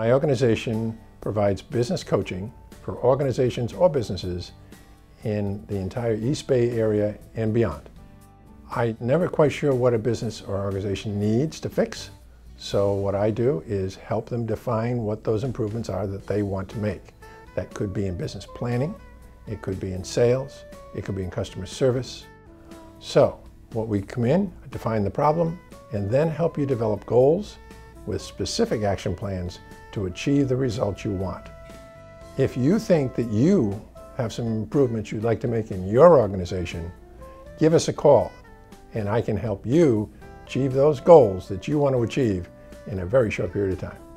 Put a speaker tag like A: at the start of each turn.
A: My organization provides business coaching for organizations or businesses in the entire East Bay area and beyond. I'm never quite sure what a business or organization needs to fix, so what I do is help them define what those improvements are that they want to make. That could be in business planning, it could be in sales, it could be in customer service. So what we come in, define the problem, and then help you develop goals with specific action plans to achieve the results you want. If you think that you have some improvements you'd like to make in your organization, give us a call and I can help you achieve those goals that you want to achieve in a very short period of time.